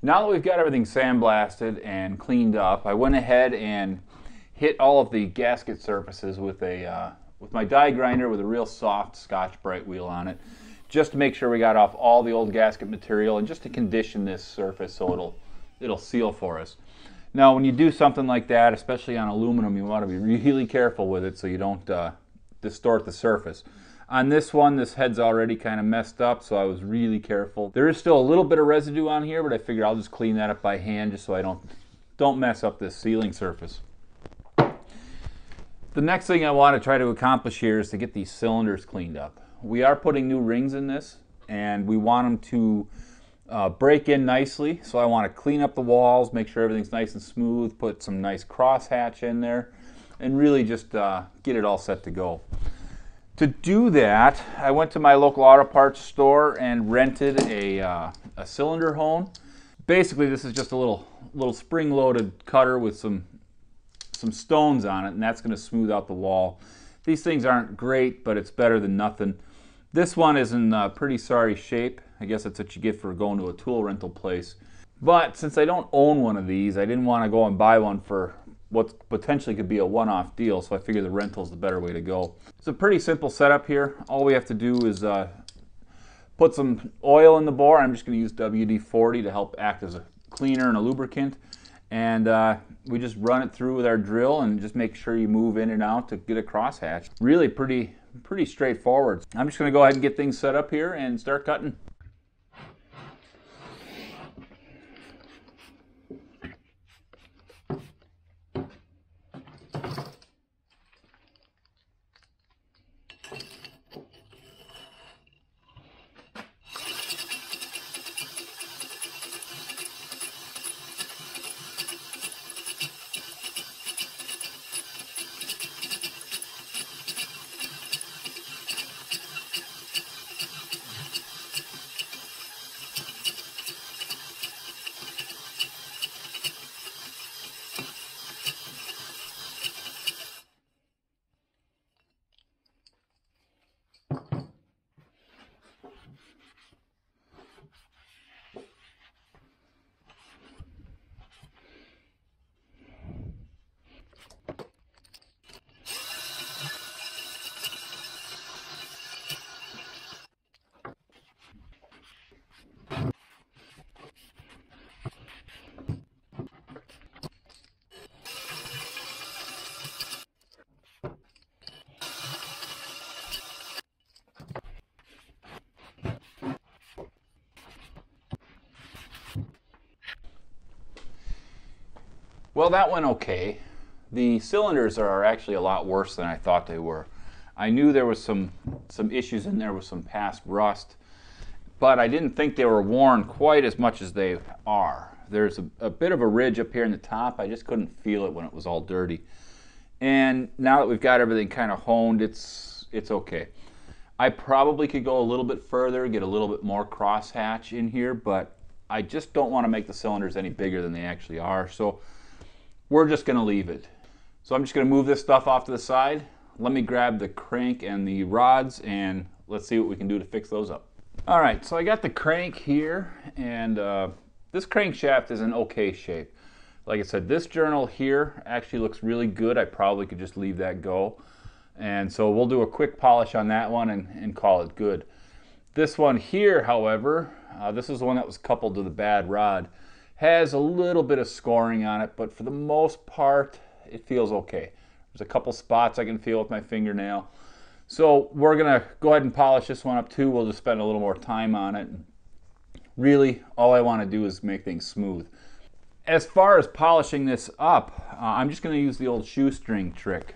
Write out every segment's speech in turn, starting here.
Now that we've got everything sandblasted and cleaned up, I went ahead and hit all of the gasket surfaces with a uh, with my die grinder with a real soft Scotch-Brite wheel on it, just to make sure we got off all the old gasket material and just to condition this surface so it'll it'll seal for us. Now, when you do something like that, especially on aluminum, you want to be really careful with it so you don't uh, distort the surface. On this one, this head's already kind of messed up, so I was really careful. There is still a little bit of residue on here, but I figure I'll just clean that up by hand just so I don't, don't mess up this sealing surface. The next thing I want to try to accomplish here is to get these cylinders cleaned up. We are putting new rings in this, and we want them to uh, break in nicely. So I want to clean up the walls, make sure everything's nice and smooth, put some nice crosshatch in there, and really just uh, get it all set to go. To do that, I went to my local auto parts store and rented a, uh, a cylinder hone. Basically, this is just a little little spring-loaded cutter with some some stones on it, and that's going to smooth out the wall. These things aren't great, but it's better than nothing. This one is in uh, pretty sorry shape. I guess that's what you get for going to a tool rental place. But since I don't own one of these, I didn't want to go and buy one for what potentially could be a one-off deal, so I figure the rental is the better way to go. It's a pretty simple setup here. All we have to do is uh, put some oil in the bore. I'm just going to use WD-40 to help act as a cleaner and a lubricant. And uh, we just run it through with our drill and just make sure you move in and out to get a crosshatch. Really pretty, pretty straightforward. I'm just going to go ahead and get things set up here and start cutting. Well, that went okay. The cylinders are actually a lot worse than I thought they were. I knew there was some, some issues in there with some past rust, but I didn't think they were worn quite as much as they are. There's a, a bit of a ridge up here in the top. I just couldn't feel it when it was all dirty. And now that we've got everything kind of honed, it's, it's okay. I probably could go a little bit further, get a little bit more crosshatch in here, but I just don't want to make the cylinders any bigger than they actually are. So we're just going to leave it. So I'm just going to move this stuff off to the side. Let me grab the crank and the rods and let's see what we can do to fix those up. All right, so I got the crank here and uh, this crankshaft is in okay shape. Like I said, this journal here actually looks really good. I probably could just leave that go. And so we'll do a quick polish on that one and, and call it good. This one here, however, uh, this is the one that was coupled to the bad rod has a little bit of scoring on it, but for the most part, it feels okay. There's a couple spots I can feel with my fingernail. So we're gonna go ahead and polish this one up too. We'll just spend a little more time on it. Really, all I wanna do is make things smooth. As far as polishing this up, uh, I'm just gonna use the old shoestring trick.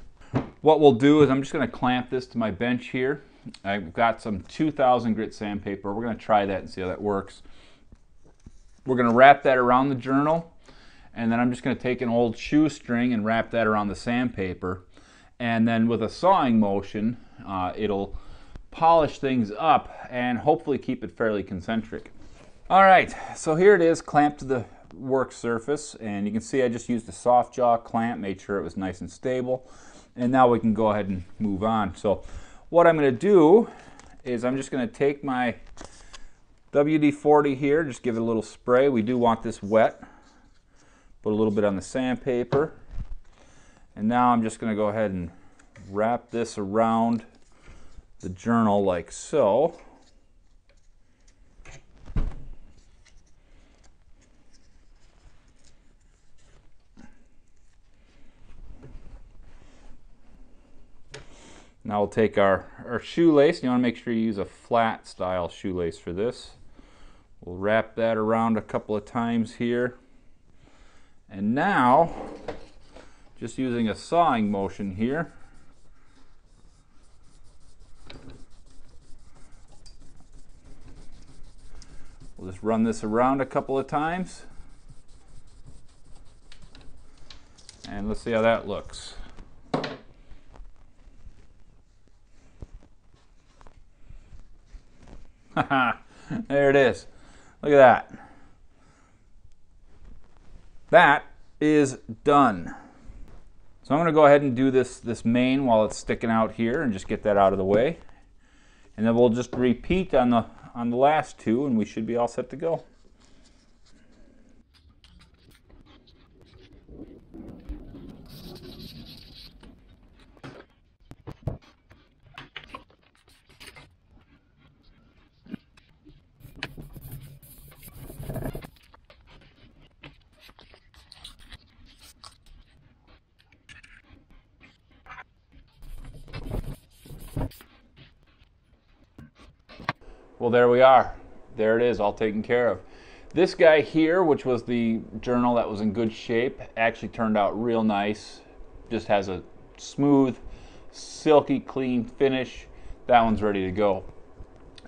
What we'll do is I'm just gonna clamp this to my bench here. I've got some 2000 grit sandpaper. We're gonna try that and see how that works. We're going to wrap that around the journal and then I'm just going to take an old shoestring and wrap that around the sandpaper and then with a sawing motion uh, it'll polish things up and hopefully keep it fairly concentric. All right, so here it is clamped to the work surface and you can see I just used a soft jaw clamp, made sure it was nice and stable and now we can go ahead and move on. So what I'm going to do is I'm just going to take my WD-40 here, just give it a little spray. We do want this wet. Put a little bit on the sandpaper. And now I'm just going to go ahead and wrap this around the journal like so. Now we'll take our, our shoelace. You want to make sure you use a flat style shoelace for this. We'll wrap that around a couple of times here. And now, just using a sawing motion here, we'll just run this around a couple of times. And let's see how that looks. there it is. Look at that. That is done. So I'm going to go ahead and do this, this main while it's sticking out here and just get that out of the way. And then we'll just repeat on the, on the last two and we should be all set to go. Well, there we are. There it is, all taken care of. This guy here, which was the journal that was in good shape, actually turned out real nice. Just has a smooth, silky, clean finish. That one's ready to go.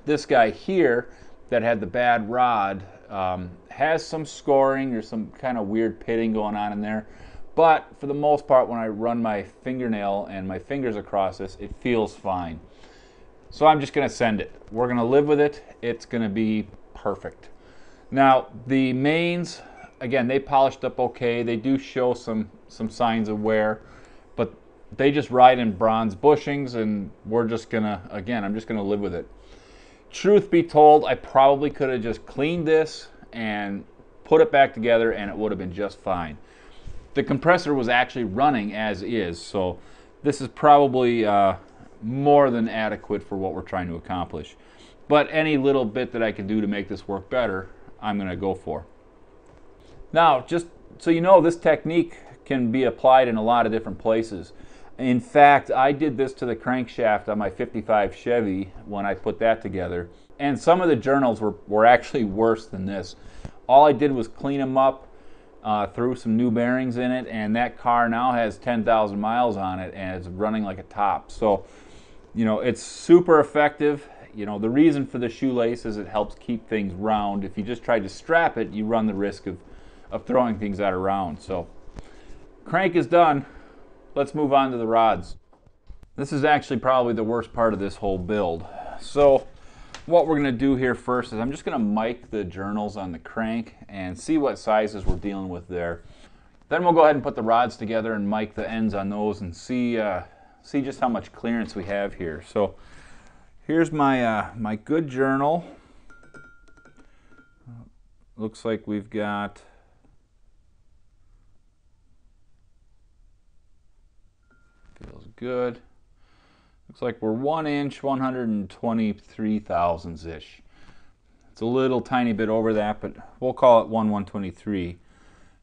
This guy here that had the bad rod um, has some scoring or some kind of weird pitting going on in there. But for the most part, when I run my fingernail and my fingers across this, it feels fine. So I'm just going to send it. We're going to live with it. It's going to be perfect. Now, the mains, again, they polished up okay. They do show some, some signs of wear, but they just ride in bronze bushings, and we're just going to, again, I'm just going to live with it. Truth be told, I probably could have just cleaned this and put it back together, and it would have been just fine. The compressor was actually running as is, so this is probably... Uh, more than adequate for what we're trying to accomplish. But any little bit that I can do to make this work better, I'm going to go for. Now, just so you know, this technique can be applied in a lot of different places. In fact, I did this to the crankshaft on my 55 Chevy when I put that together. And some of the journals were, were actually worse than this. All I did was clean them up, uh, threw some new bearings in it, and that car now has 10,000 miles on it and it's running like a top. So you know, it's super effective. You know, the reason for the shoelace is it helps keep things round. If you just try to strap it, you run the risk of, of throwing things out of round. So, crank is done. Let's move on to the rods. This is actually probably the worst part of this whole build. So, what we're going to do here first is I'm just going to mic the journals on the crank and see what sizes we're dealing with there. Then we'll go ahead and put the rods together and mic the ends on those and see uh, see just how much clearance we have here. So here's my, uh, my good journal. looks like we've got feels good. Looks like we're one inch, 123 thousandths ish. It's a little tiny bit over that, but we'll call it 1 123.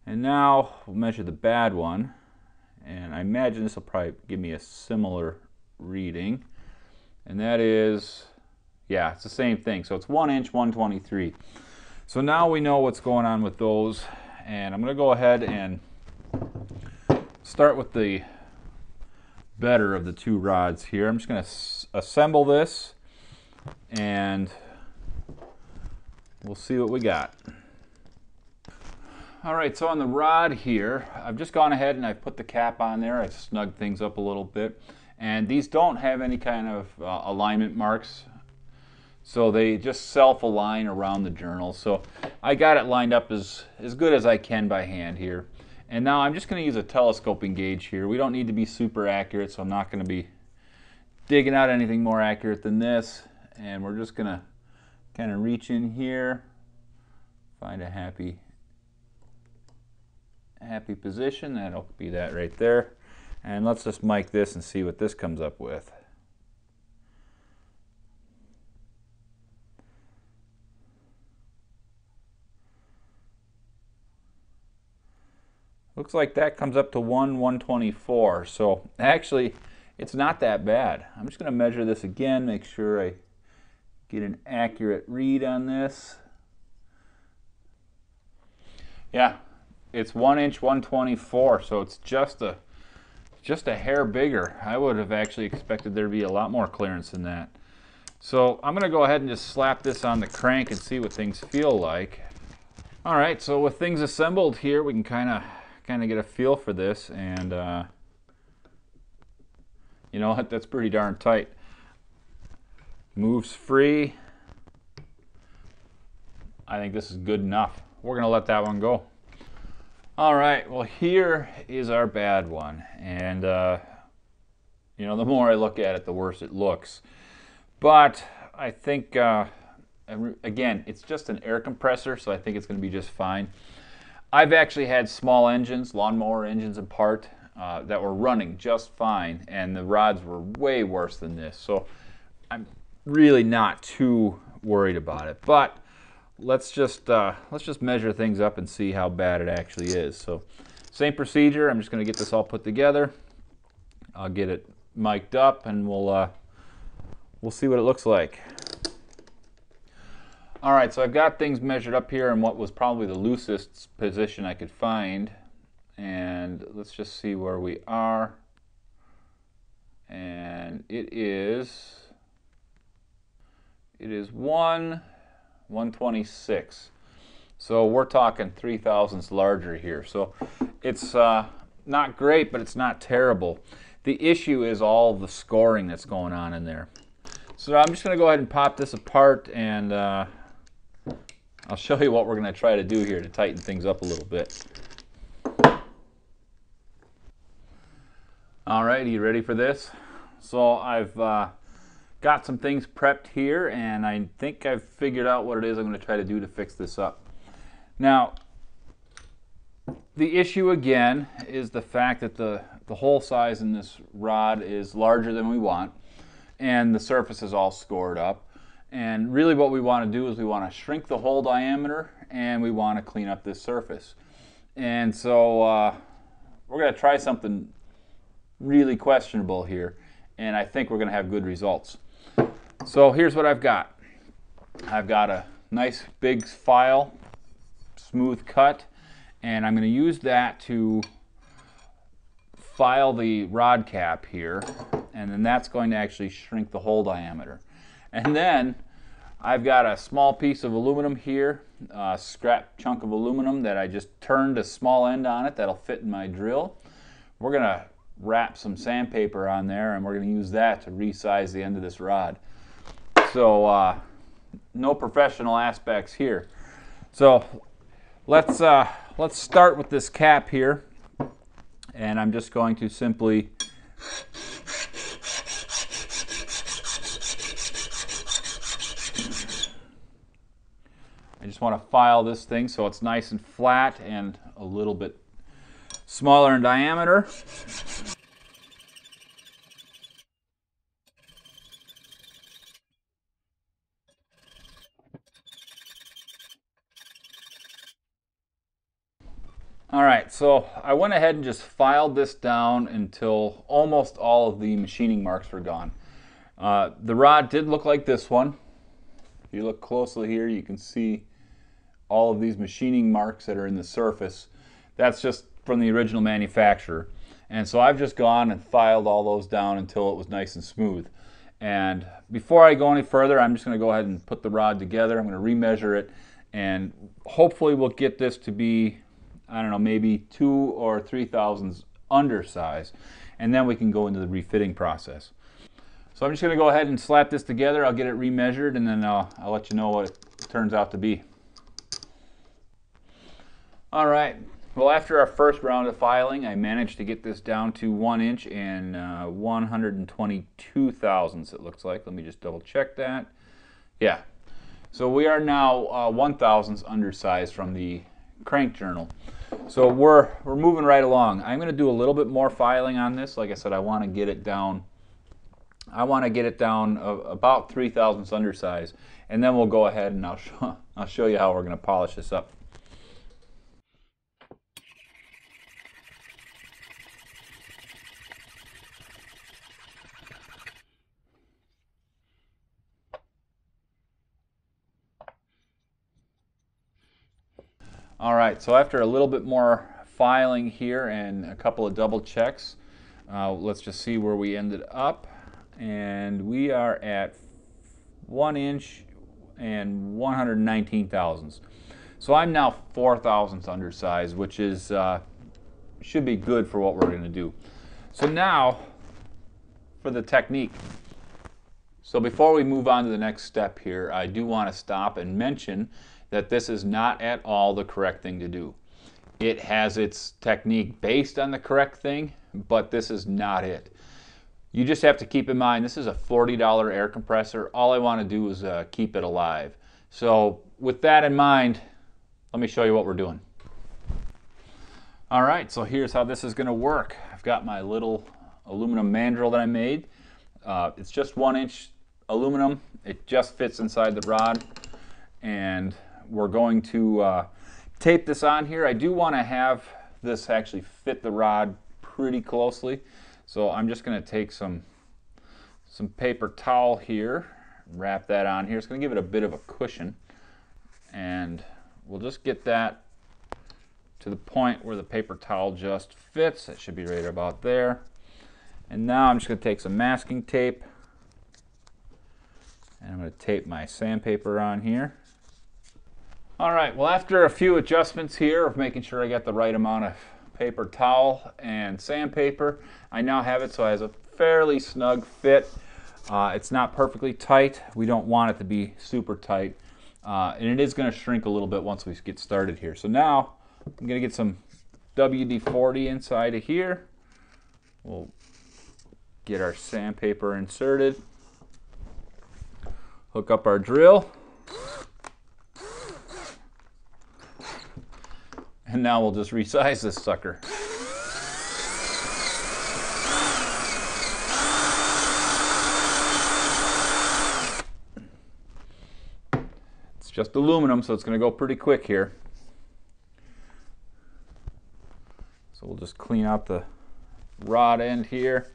And now we'll measure the bad one and I imagine this will probably give me a similar reading. And that is yeah it's the same thing. So it's one inch 123 so now we know what's going on with those. And I'm gonna go ahead and start with the better of the two rods here. I'm just gonna assemble this and we'll see what we got all right, so on the rod here, I've just gone ahead and I've put the cap on there. I've snugged things up a little bit. And these don't have any kind of uh, alignment marks. So they just self-align around the journal. So I got it lined up as, as good as I can by hand here. And now I'm just going to use a telescoping gauge here. We don't need to be super accurate, so I'm not going to be digging out anything more accurate than this. And we're just going to kind of reach in here, find a happy happy position. That'll be that right there. And let's just mic this and see what this comes up with. Looks like that comes up to 1 124. So actually, it's not that bad. I'm just going to measure this again, make sure I get an accurate read on this. Yeah, it's 1 inch 124, so it's just a just a hair bigger. I would have actually expected there to be a lot more clearance than that. So I'm going to go ahead and just slap this on the crank and see what things feel like. All right, so with things assembled here, we can kind of kind of get a feel for this, and uh, you know what? That's pretty darn tight. Moves free. I think this is good enough. We're going to let that one go. All right, well, here is our bad one. And, uh, you know, the more I look at it, the worse it looks. But I think, uh, again, it's just an air compressor, so I think it's going to be just fine. I've actually had small engines, lawnmower engines apart, uh, that were running just fine, and the rods were way worse than this. So I'm really not too worried about it. But let's just uh, let's just measure things up and see how bad it actually is. So same procedure. I'm just going to get this all put together. I'll get it mic'd up, and we'll uh, we'll see what it looks like. All right, so I've got things measured up here in what was probably the loosest position I could find. And let's just see where we are. And it is, it is 1, 126. So we're talking 3 thousandths larger here. So it's uh, not great, but it's not terrible. The issue is all the scoring that's going on in there. So I'm just going to go ahead and pop this apart and uh, I'll show you what we're going to try to do here to tighten things up a little bit. All right, you ready for this? So I've uh, got some things prepped here and I think I've figured out what it is I'm going to try to do to fix this up. Now, the issue again is the fact that the, the hole size in this rod is larger than we want and the surface is all scored up. And really what we want to do is we want to shrink the hole diameter and we want to clean up this surface. And so uh, we're going to try something really questionable here and I think we're going to have good results. So here's what I've got. I've got a nice big file, smooth cut, and I'm going to use that to file the rod cap here and then that's going to actually shrink the hole diameter. And then I've got a small piece of aluminum here, a scrap chunk of aluminum that I just turned a small end on it that'll fit in my drill. We're going to wrap some sandpaper on there and we're going to use that to resize the end of this rod. So uh, no professional aspects here. So let's, uh, let's start with this cap here and I'm just going to simply I just want to file this thing so it's nice and flat and a little bit smaller in diameter. All right, so I went ahead and just filed this down until almost all of the machining marks were gone. Uh, the rod did look like this one. If you look closely here, you can see all of these machining marks that are in the surface. That's just from the original manufacturer. And so I've just gone and filed all those down until it was nice and smooth. And before I go any further, I'm just going to go ahead and put the rod together. I'm going to remeasure it and hopefully we'll get this to be, I don't know, maybe two or three thousandths undersize. And then we can go into the refitting process. So I'm just going to go ahead and slap this together. I'll get it remeasured and then I'll, I'll let you know what it turns out to be. All right. Well, after our first round of filing, I managed to get this down to one inch and uh, 122 thousandths, it looks like. Let me just double check that. Yeah. So we are now uh, one thousandths undersized from the crank journal. So we're, we're moving right along. I'm gonna do a little bit more filing on this. Like I said, I wanna get it down, I wanna get it down about three thousandths undersized. And then we'll go ahead and I'll show, I'll show you how we're gonna polish this up. All right, so after a little bit more filing here and a couple of double checks, uh, let's just see where we ended up. And we are at one inch and 119 thousandths. So I'm now four thousandths undersized, which is uh, should be good for what we're going to do. So now for the technique. So before we move on to the next step here, I do want to stop and mention that this is not at all the correct thing to do. It has its technique based on the correct thing, but this is not it. You just have to keep in mind this is a $40 air compressor. All I want to do is uh, keep it alive. So with that in mind, let me show you what we're doing. All right, so here's how this is going to work. I've got my little aluminum mandrel that I made. Uh, it's just one inch aluminum. It just fits inside the rod. And we're going to uh, tape this on here. I do want to have this actually fit the rod pretty closely. So I'm just going to take some, some paper towel here, wrap that on here. It's going to give it a bit of a cushion. And we'll just get that to the point where the paper towel just fits. It should be right about there. And now I'm just going to take some masking tape and I'm going to tape my sandpaper on here. All right, well after a few adjustments here of making sure I got the right amount of paper towel and sandpaper, I now have it so it has a fairly snug fit. Uh, it's not perfectly tight. We don't want it to be super tight. Uh, and it is going to shrink a little bit once we get started here. So now I'm going to get some WD-40 inside of here. We'll get our sandpaper inserted. Hook up our drill. And now we'll just resize this sucker. It's just aluminum, so it's going to go pretty quick here. So we'll just clean out the rod end here.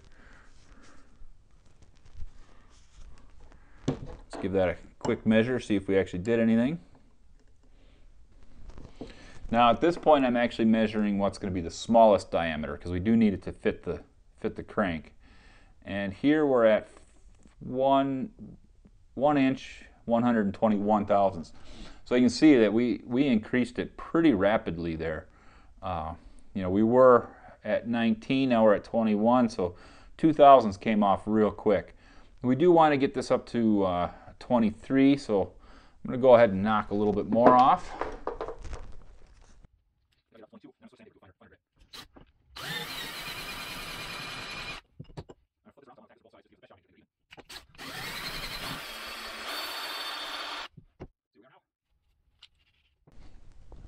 Let's give that a quick measure, see if we actually did anything. Now at this point I'm actually measuring what's going to be the smallest diameter because we do need it to fit the fit the crank. And here we're at one one inch 121 thousandths. So you can see that we we increased it pretty rapidly there. Uh, you know we were at 19 now we're at 21 so two thousandths came off real quick. We do want to get this up to uh, 23 so I'm going to go ahead and knock a little bit more off.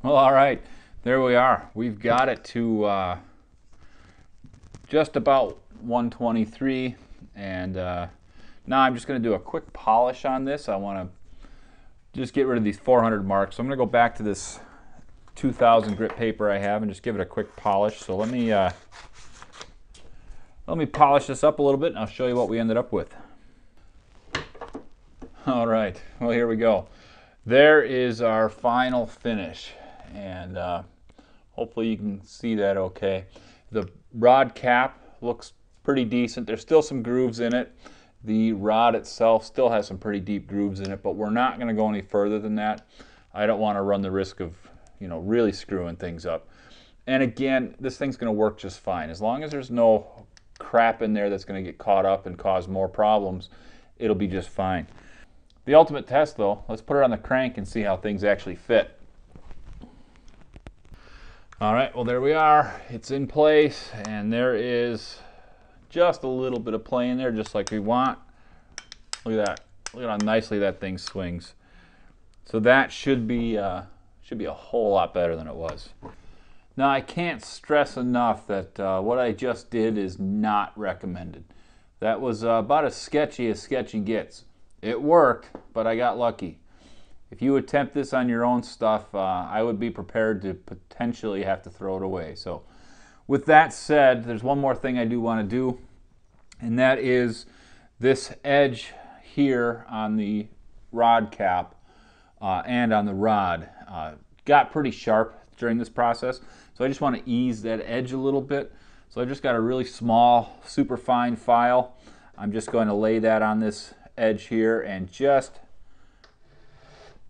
Well, all right, there we are. We've got it to uh, just about 123, and uh, now I'm just going to do a quick polish on this. I want to just get rid of these 400 marks. So I'm going to go back to this 2000 grit paper I have and just give it a quick polish. So let me uh, let me polish this up a little bit, and I'll show you what we ended up with. All right, well here we go. There is our final finish and uh, hopefully you can see that okay. The rod cap looks pretty decent. There's still some grooves in it. The rod itself still has some pretty deep grooves in it, but we're not going to go any further than that. I don't want to run the risk of, you know, really screwing things up. And again, this thing's going to work just fine. As long as there's no crap in there that's going to get caught up and cause more problems, it'll be just fine. The ultimate test though, let's put it on the crank and see how things actually fit. All right, well there we are. It's in place and there is just a little bit of play in there just like we want. Look at that. Look at how nicely that thing swings. So that should be uh, should be a whole lot better than it was. Now I can't stress enough that uh, what I just did is not recommended. That was uh, about as sketchy as sketchy gets. It worked, but I got lucky. If you attempt this on your own stuff, uh, I would be prepared to potentially have to throw it away. So, with that said, there's one more thing I do want to do, and that is this edge here on the rod cap uh, and on the rod uh, got pretty sharp during this process. So I just want to ease that edge a little bit. So I've just got a really small, super fine file. I'm just going to lay that on this edge here and just,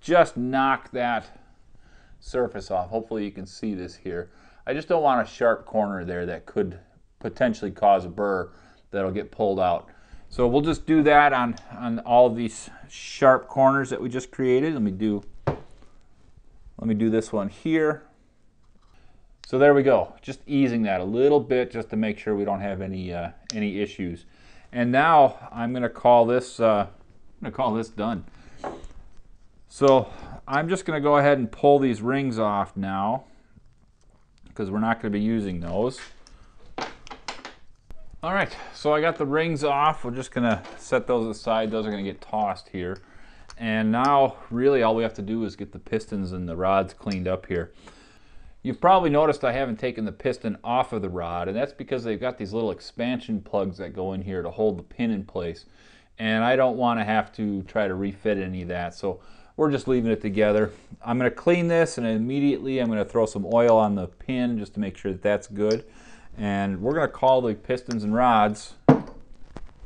just knock that surface off. Hopefully you can see this here. I just don't want a sharp corner there that could potentially cause a burr that'll get pulled out. So we'll just do that on, on all these sharp corners that we just created. Let me do, let me do this one here. So there we go, just easing that a little bit just to make sure we don't have any, uh, any issues. And now I'm gonna call this, uh, I'm gonna call this done. So I'm just gonna go ahead and pull these rings off now because we're not gonna be using those. All right, so I got the rings off. We're just gonna set those aside. Those are gonna get tossed here. And now really all we have to do is get the pistons and the rods cleaned up here. You've probably noticed I haven't taken the piston off of the rod and that's because they've got these little expansion plugs that go in here to hold the pin in place. And I don't wanna have to try to refit any of that. So we're just leaving it together. I'm gonna clean this and immediately I'm gonna throw some oil on the pin just to make sure that that's good and we're going to call the pistons and rods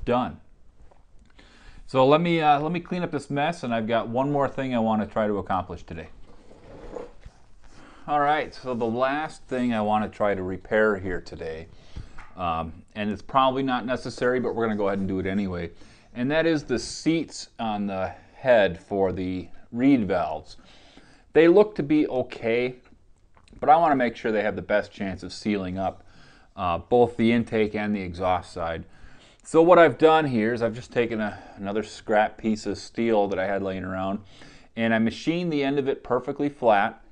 done. So let me uh, let me clean up this mess, and I've got one more thing I want to try to accomplish today. All right, so the last thing I want to try to repair here today, um, and it's probably not necessary, but we're going to go ahead and do it anyway, and that is the seats on the head for the reed valves. They look to be okay, but I want to make sure they have the best chance of sealing up uh, both the intake and the exhaust side. So what I've done here is I've just taken a, another scrap piece of steel that I had laying around and I machined the end of it perfectly flat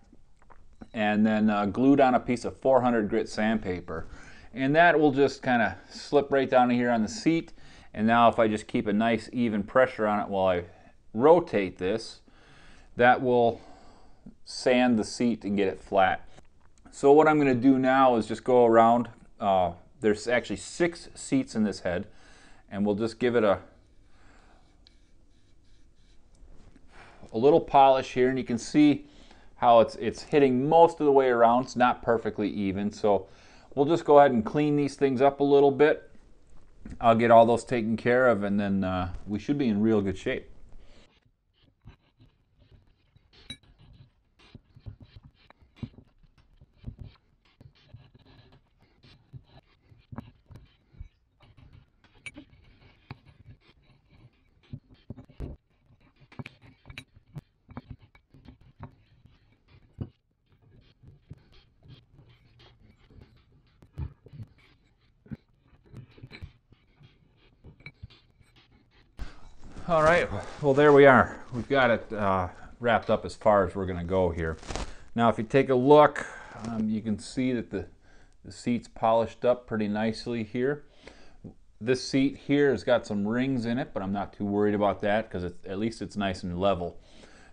and then uh, glued on a piece of 400 grit sandpaper. And that will just kind of slip right down here on the seat. And now if I just keep a nice even pressure on it while I rotate this, that will sand the seat and get it flat. So what I'm going to do now is just go around uh, there's actually six seats in this head, and we'll just give it a a little polish here, and you can see how it's it's hitting most of the way around. It's not perfectly even, so we'll just go ahead and clean these things up a little bit. I'll get all those taken care of, and then uh, we should be in real good shape. All right, well there we are. We've got it uh, wrapped up as far as we're gonna go here. Now if you take a look, um, you can see that the, the seat's polished up pretty nicely here. This seat here has got some rings in it, but I'm not too worried about that because at least it's nice and level.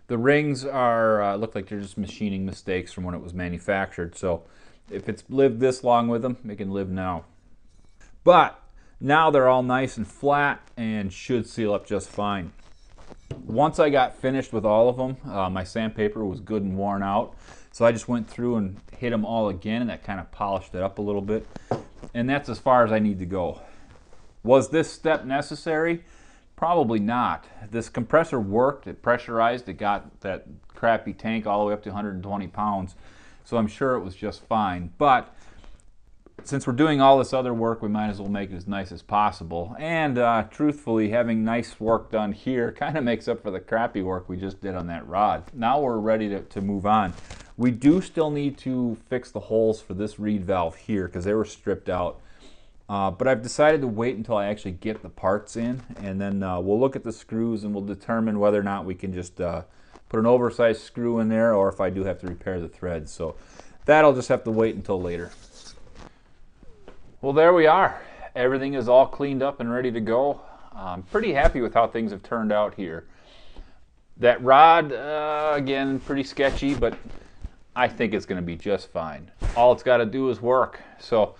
The rings are uh, look like they're just machining mistakes from when it was manufactured. So if it's lived this long with them, it can live now. But now they're all nice and flat and should seal up just fine. Once I got finished with all of them, uh, my sandpaper was good and worn out. So I just went through and hit them all again and that kind of polished it up a little bit. And that's as far as I need to go. Was this step necessary? Probably not. This compressor worked, it pressurized, it got that crappy tank all the way up to 120 pounds. So I'm sure it was just fine. But since we're doing all this other work, we might as well make it as nice as possible. And uh, truthfully, having nice work done here kind of makes up for the crappy work we just did on that rod. Now we're ready to, to move on. We do still need to fix the holes for this reed valve here because they were stripped out. Uh, but I've decided to wait until I actually get the parts in and then uh, we'll look at the screws and we'll determine whether or not we can just uh, put an oversized screw in there or if I do have to repair the threads. So that'll just have to wait until later. Well, there we are. Everything is all cleaned up and ready to go. I'm pretty happy with how things have turned out here. That rod, uh, again, pretty sketchy, but I think it's going to be just fine. All it's got to do is work. So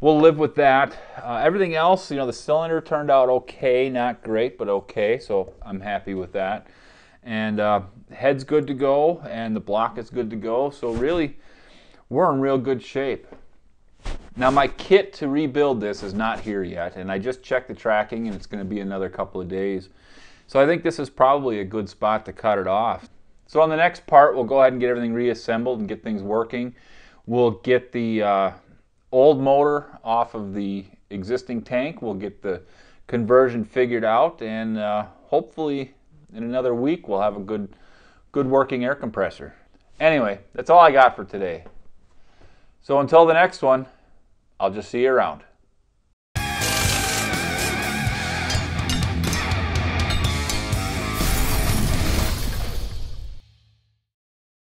we'll live with that. Uh, everything else, you know, the cylinder turned out okay, not great, but okay. So I'm happy with that. And uh, head's good to go, and the block is good to go. So really, we're in real good shape. Now my kit to rebuild this is not here yet, and I just checked the tracking and it's going to be another couple of days. So I think this is probably a good spot to cut it off. So on the next part, we'll go ahead and get everything reassembled and get things working. We'll get the uh, old motor off of the existing tank. We'll get the conversion figured out, and uh, hopefully in another week we'll have a good, good working air compressor. Anyway, that's all I got for today. So until the next one, I'll just see you around.